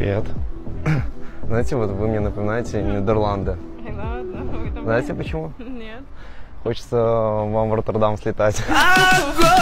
Привет. Знаете, вот вы мне напоминаете Нидерланды. Знаете почему? Нет. Хочется вам в Роттердам слетать.